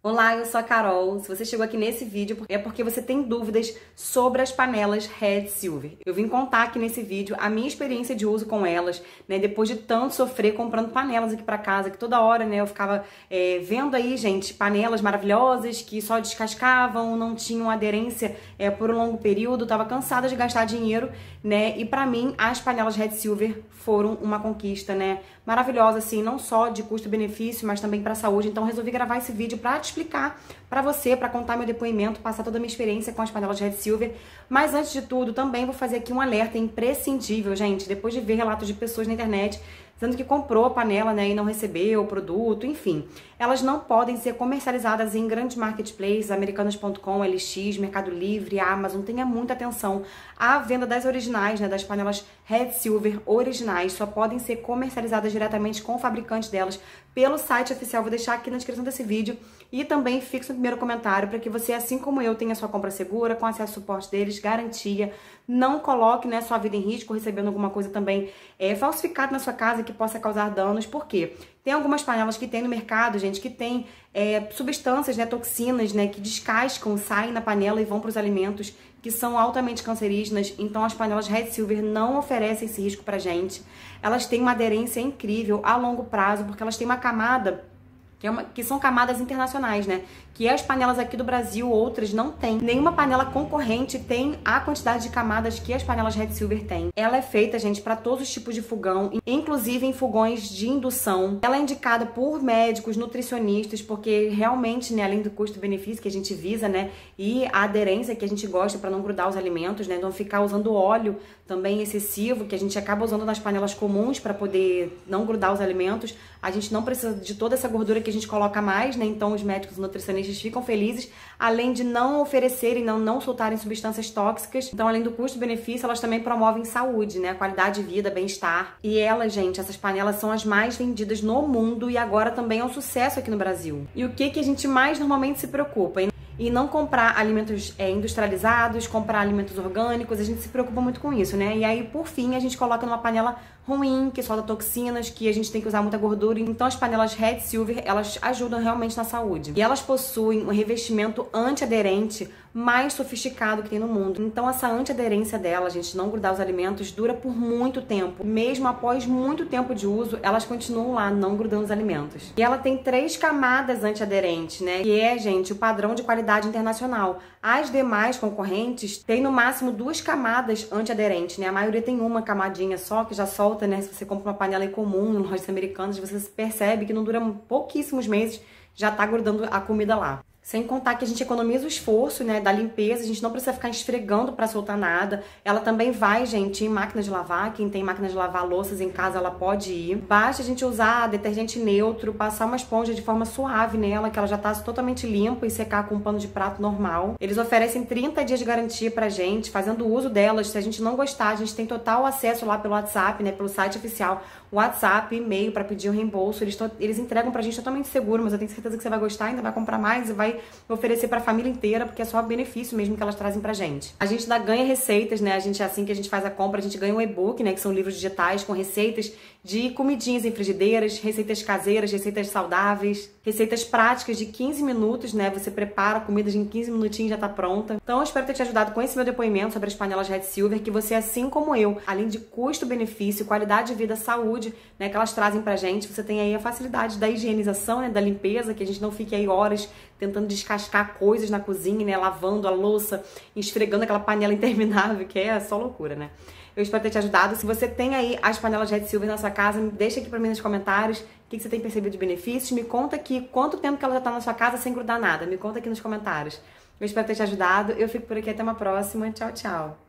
Olá, eu sou a Carol. Se você chegou aqui nesse vídeo é porque você tem dúvidas sobre as panelas Red Silver. Eu vim contar aqui nesse vídeo a minha experiência de uso com elas, né? Depois de tanto sofrer comprando panelas aqui para casa, que toda hora, né, eu ficava é, vendo aí, gente, panelas maravilhosas que só descascavam, não tinham aderência é, por um longo período, tava cansada de gastar dinheiro, né? E para mim, as panelas Red Silver foram uma conquista, né? Maravilhosa, assim, não só de custo-benefício, mas também para saúde. Então, resolvi gravar esse vídeo para explicar para você, para contar meu depoimento, passar toda a minha experiência com as panelas Red Silver. Mas antes de tudo, também vou fazer aqui um alerta imprescindível, gente, depois de ver relatos de pessoas na internet dizendo que comprou a panela né, e não recebeu o produto, enfim. Elas não podem ser comercializadas em grandes marketplaces, americanas.com, LX, Mercado Livre, Amazon. Tenha muita atenção. A venda das originais, né, das panelas Red Silver originais, só podem ser comercializadas diretamente com o fabricante delas pelo site oficial. Vou deixar aqui na descrição desse vídeo e também fixe no primeiro comentário para que você, assim como eu, tenha sua compra segura, com acesso ao suporte deles, garantia. Não coloque né, sua vida em risco recebendo alguma coisa também é, falsificada na sua casa que possa causar danos. Por quê? Tem algumas panelas que tem no mercado, gente, que tem é, substâncias, né, toxinas, né, que descascam, saem na panela e vão para os alimentos, que são altamente cancerígenas. Então, as panelas Red Silver não oferecem esse risco pra gente. Elas têm uma aderência incrível a longo prazo, porque elas têm uma camada que, é uma, que são camadas internacionais, né? Que as panelas aqui do Brasil, outras não têm. Nenhuma panela concorrente tem a quantidade de camadas que as panelas Red Silver têm. Ela é feita, gente, para todos os tipos de fogão, inclusive em fogões de indução. Ela é indicada por médicos, nutricionistas, porque realmente, né, além do custo-benefício que a gente visa, né, e a aderência que a gente gosta para não grudar os alimentos, né, não ficar usando óleo também excessivo, que a gente acaba usando nas panelas comuns para poder não grudar os alimentos. A gente não precisa de toda essa gordura que a gente coloca mais, né? Então os médicos e nutricionistas ficam felizes, além de não oferecerem, não, não soltarem substâncias tóxicas. Então, além do custo-benefício, elas também promovem saúde, né? Qualidade de vida, bem-estar. E elas, gente, essas panelas são as mais vendidas no mundo e agora também é um sucesso aqui no Brasil. E o que, que a gente mais normalmente se preocupa? e não comprar alimentos é, industrializados, comprar alimentos orgânicos, a gente se preocupa muito com isso, né? E aí, por fim, a gente coloca numa panela ruim, que solta toxinas, que a gente tem que usar muita gordura. Então, as panelas Red Silver, elas ajudam realmente na saúde. E elas possuem um revestimento antiaderente mais sofisticado que tem no mundo. Então, essa antiaderência dela, gente, não grudar os alimentos, dura por muito tempo. Mesmo após muito tempo de uso, elas continuam lá, não grudando os alimentos. E ela tem três camadas antiaderentes, né? Que é, gente, o padrão de qualidade qualidade internacional. As demais concorrentes têm no máximo duas camadas antiaderentes, né? A maioria tem uma camadinha só que já solta, né? Se você compra uma panela comum em lojas americanas, você percebe que não dura pouquíssimos meses, já tá grudando a comida lá. Sem contar que a gente economiza o esforço, né, da limpeza, a gente não precisa ficar esfregando para soltar nada. Ela também vai, gente, em máquina de lavar. Quem tem máquina de lavar louças em casa, ela pode ir. Basta a gente usar detergente neutro, passar uma esponja de forma suave nela, que ela já tá totalmente limpa e secar com um pano de prato normal. Eles oferecem 30 dias de garantia pra gente, fazendo uso delas. Se a gente não gostar, a gente tem total acesso lá pelo WhatsApp, né, pelo site oficial, WhatsApp, e-mail para pedir o reembolso. Eles, eles entregam pra gente totalmente seguro, mas eu tenho certeza que você vai gostar, ainda vai comprar mais e vai oferecer para a família inteira, porque é só benefício mesmo que elas trazem pra gente. A gente ainda ganha receitas, né? A gente, assim que a gente faz a compra, a gente ganha um e-book, né? Que são livros digitais com receitas de comidinhas em frigideiras, receitas caseiras, receitas saudáveis, receitas práticas de 15 minutos, né? Você prepara a comida em 15 minutinhos já tá pronta. Então, eu espero ter te ajudado com esse meu depoimento sobre as panelas Red Silver, que você, assim como eu, além de custo-benefício, qualidade de vida, saúde, né? Que elas trazem pra gente, você tem aí a facilidade da higienização, né? Da limpeza, que a gente não fique aí horas tentando descascar coisas na cozinha, né? Lavando a louça, esfregando aquela panela interminável, que é só loucura, né? Eu espero ter te ajudado. Se você tem aí as panelas Red Silver na sua casa, deixa aqui pra mim nos comentários o que você tem percebido de benefícios. Me conta aqui quanto tempo que ela já tá na sua casa sem grudar nada. Me conta aqui nos comentários. Eu espero ter te ajudado. Eu fico por aqui. Até uma próxima. Tchau, tchau.